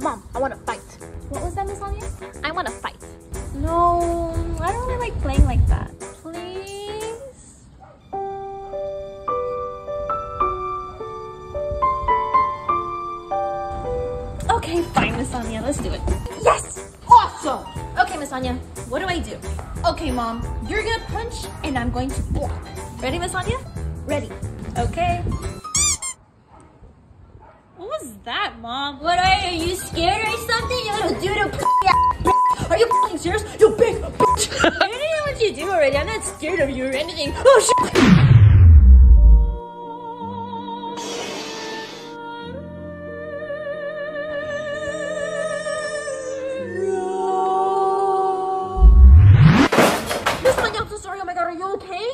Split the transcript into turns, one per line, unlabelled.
Mom, I want to fight.
What was that, Miss Anya?
I want to fight.
No, I don't really like playing like that. Please? Okay, fine, Miss Anya, let's do it. Yes! Awesome! Okay, Miss Anya, what do I do? Okay, Mom, you're gonna punch and I'm going to block. Ready, Miss Anya? Ready. Okay is that, Mom? What are you? Are you scared or something? You little dude Are you fucking serious? You big bitch! you don't know what you do already. I'm not scared of you or anything. Oh, shit! sorry. Oh my god, are you okay?